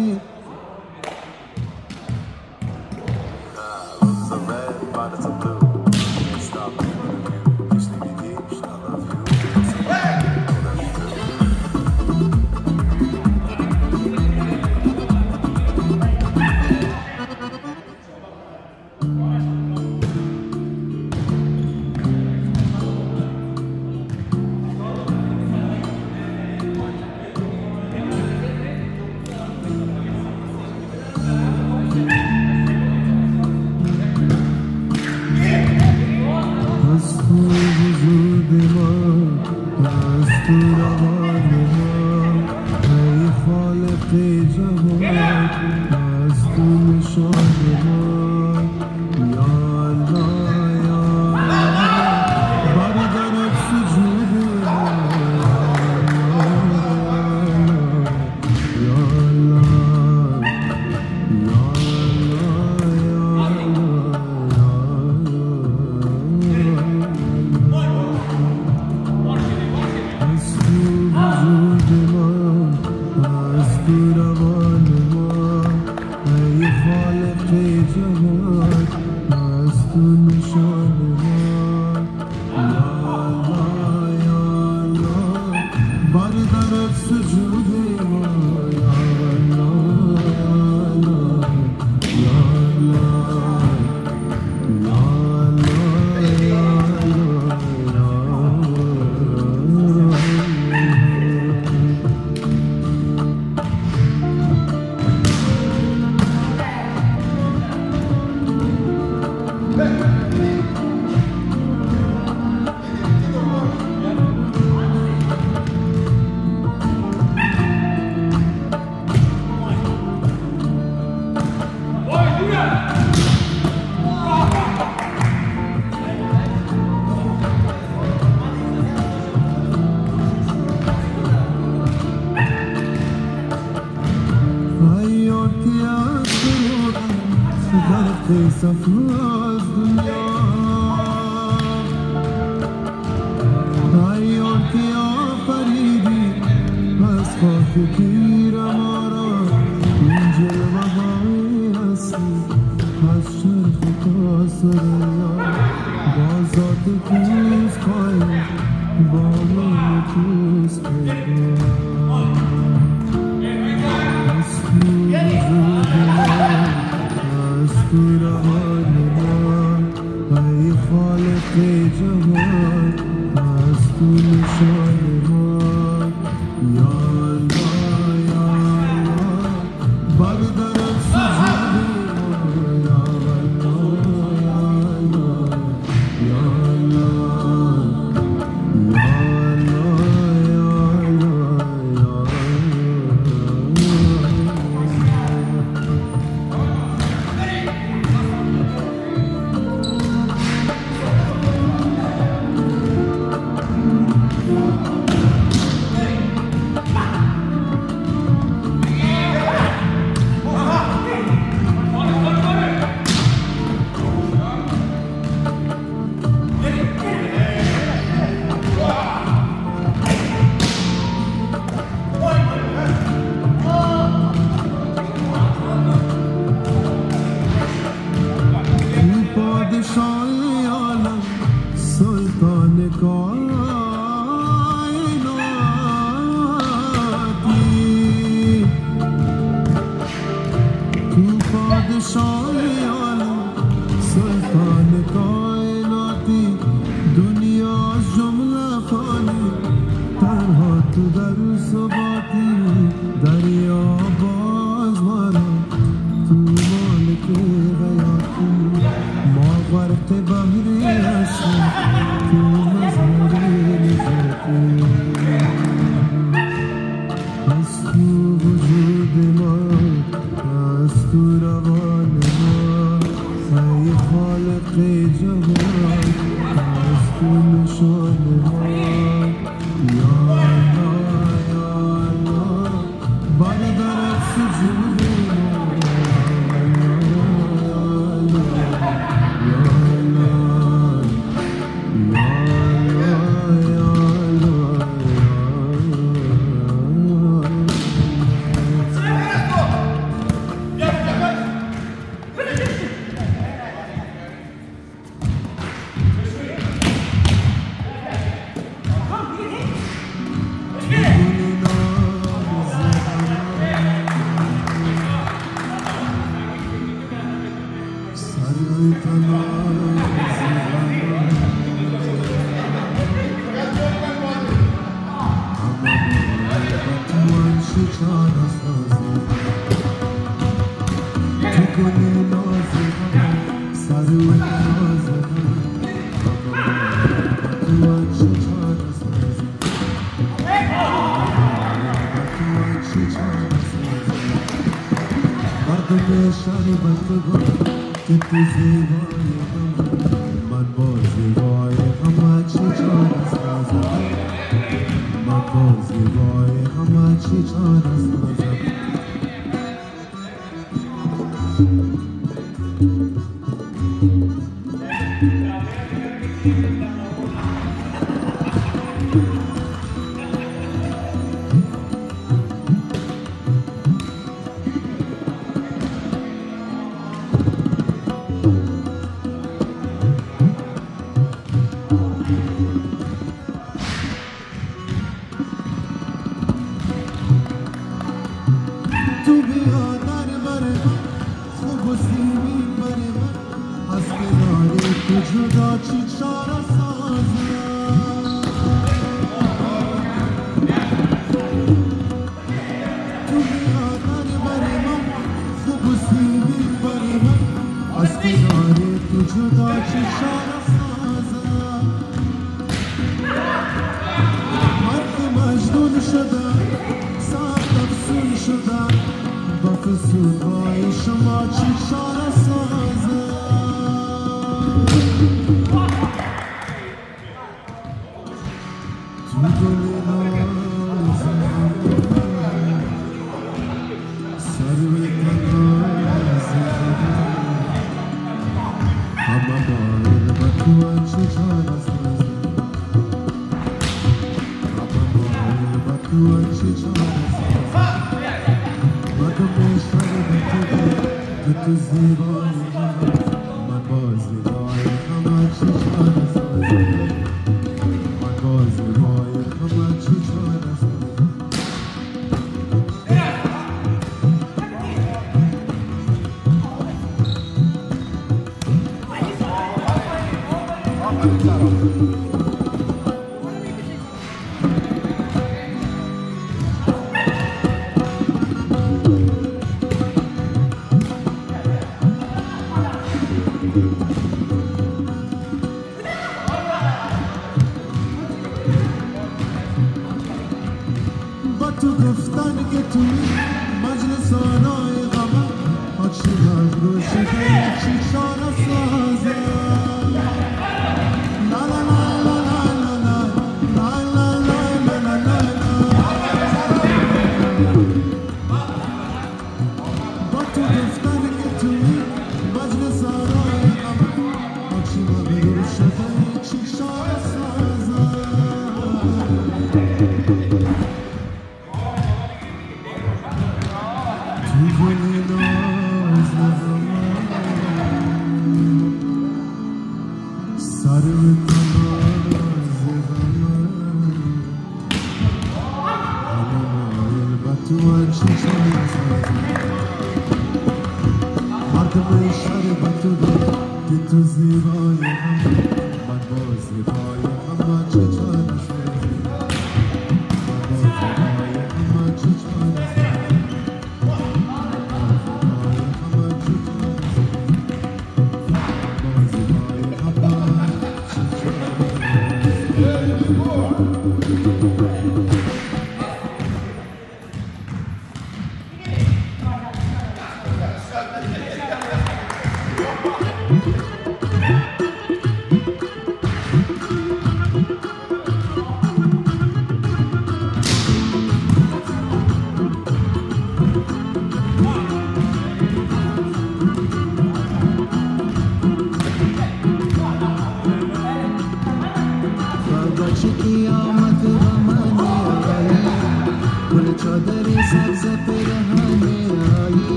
Mm. Ey safraz dünya Hayır ki aferidi Az korku ki ramara İncil vahai asli Haşr kutasır ya Bazat kuz kayı Bağlar kuz kayı Who's भगवान कितनी सेवाएं हम मन बहुत सेवाएं हम अच्छे चारस नजर मन बहुत सेवाएं हम अच्छे चारस नजर Judaci czara sa زودهای شما چی شارستان My boss is all how much is. گفتن که تو مجلس آنای غمه ها چی هم رو شده چی چاره سازه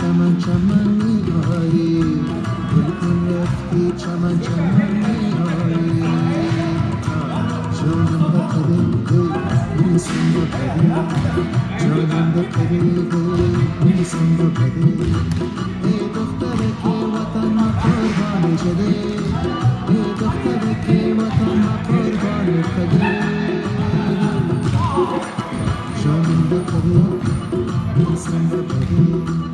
چمن چمن میباری گلکن رفتی چمن چمن میباری جانم بخری دی نیسم بخری جانم بخری دی نیسم بخری pençede Kafkadaki vatana kurban ülkede Şanımda kadın, insanımda kadın.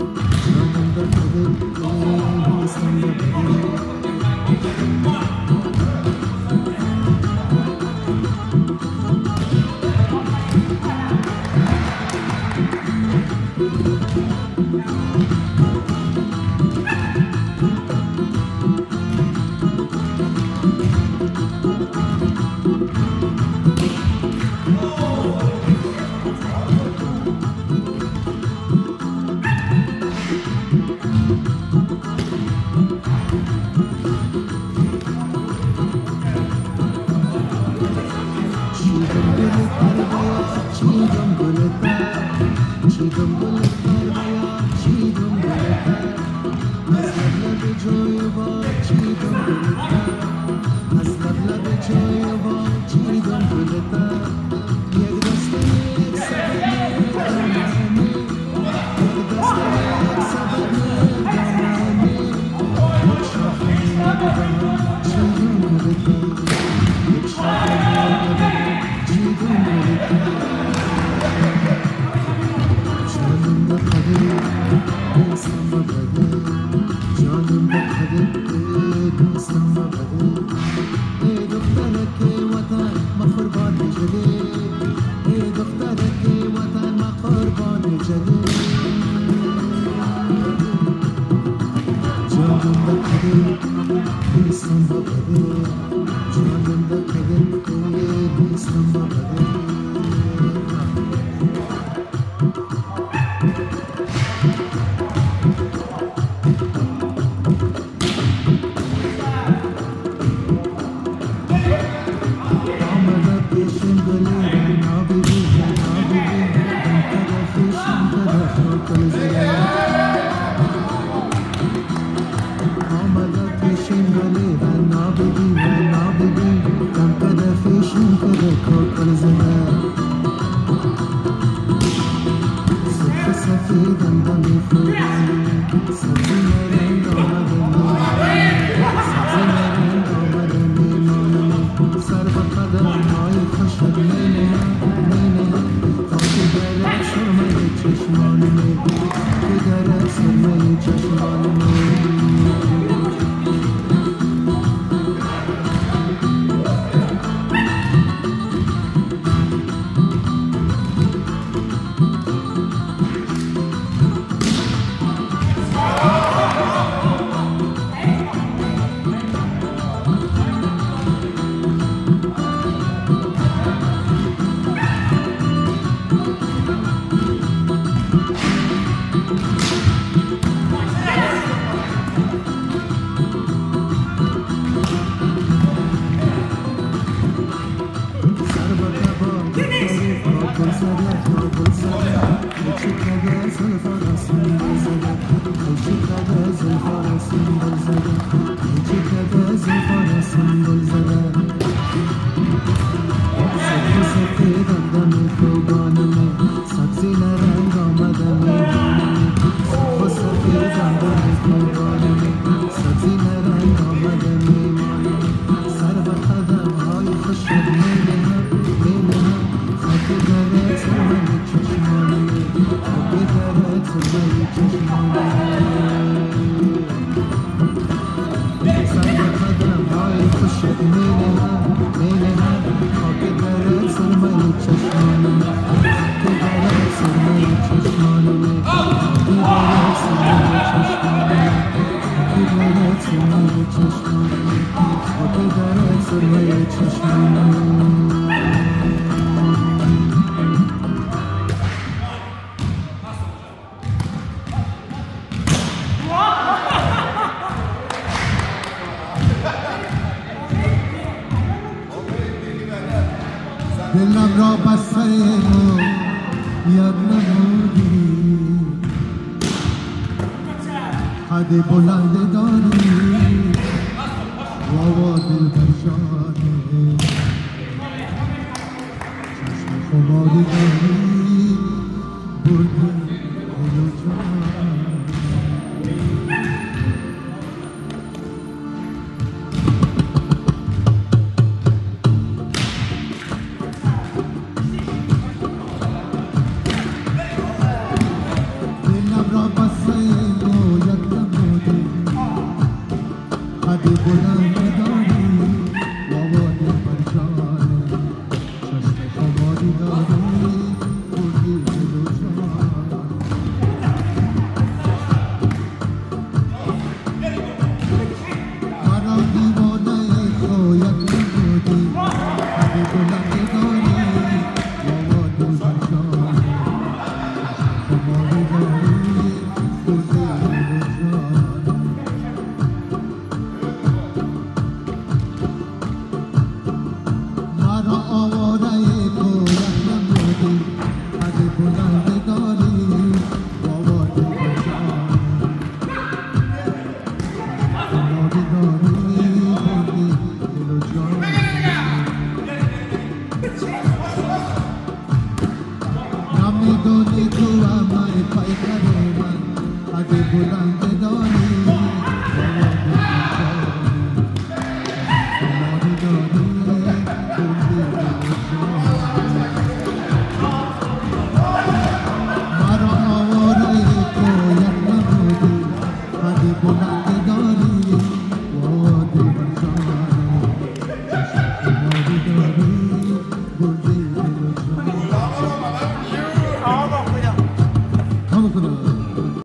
come. on. 你淡淡你发香 Thank you. Shut me down, me down. دلم را بس سر ما نمودی. قد بلند داری. واوا دل پرشانه چشم خماری داری. Durante